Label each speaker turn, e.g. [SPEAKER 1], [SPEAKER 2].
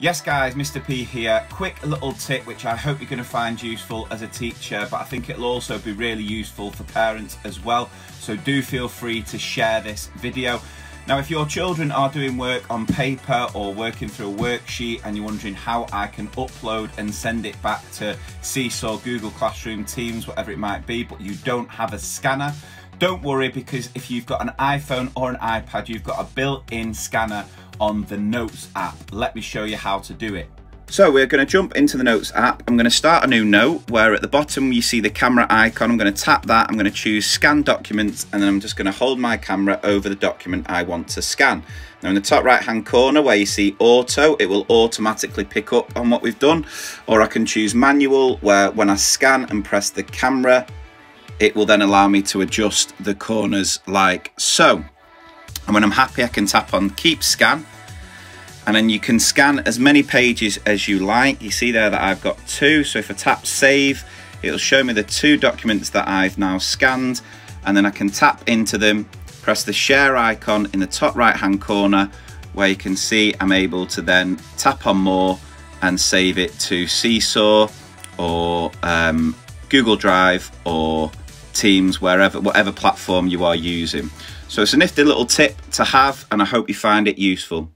[SPEAKER 1] Yes guys, Mr P here. Quick little tip which I hope you're going to find useful as a teacher, but I think it'll also be really useful for parents as well. So do feel free to share this video. Now if your children are doing work on paper or working through a worksheet and you're wondering how I can upload and send it back to Seesaw, Google Classroom, Teams, whatever it might be, but you don't have a scanner, don't worry because if you've got an iPhone or an iPad, you've got a built-in scanner on the Notes app. Let me show you how to do it. So we're going to jump into the Notes app. I'm going to start a new note where at the bottom you see the camera icon. I'm going to tap that. I'm going to choose scan documents and then I'm just going to hold my camera over the document I want to scan. Now in the top right hand corner where you see auto, it will automatically pick up on what we've done. Or I can choose manual where when I scan and press the camera, it will then allow me to adjust the corners like so. And when I'm happy, I can tap on keep scan and then you can scan as many pages as you like. You see there that I've got two. So if I tap save, it'll show me the two documents that I've now scanned and then I can tap into them, press the share icon in the top right hand corner where you can see I'm able to then tap on more and save it to Seesaw or um, Google Drive or Teams, wherever, whatever platform you are using. So it's a nifty little tip to have and I hope you find it useful.